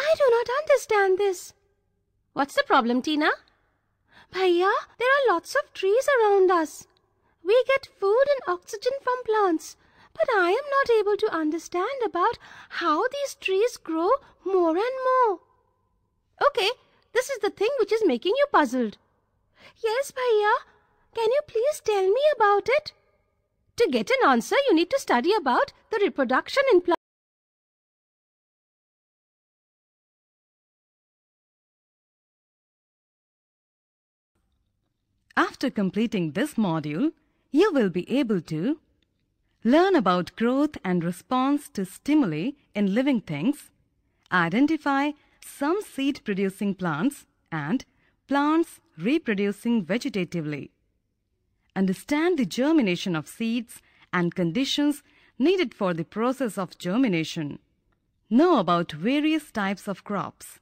I do not understand this. What's the problem, Tina? Bhaiya, there are lots of trees around us. We get food and oxygen from plants, but I am not able to understand about how these trees grow more and more. Okay, this is the thing which is making you puzzled. Yes, Bhaiya. Can you please tell me about it? To get an answer, you need to study about the reproduction in plants. After completing this module, you will be able to learn about growth and response to stimuli in living things, identify some seed-producing plants and plants reproducing vegetatively, understand the germination of seeds and conditions needed for the process of germination, know about various types of crops.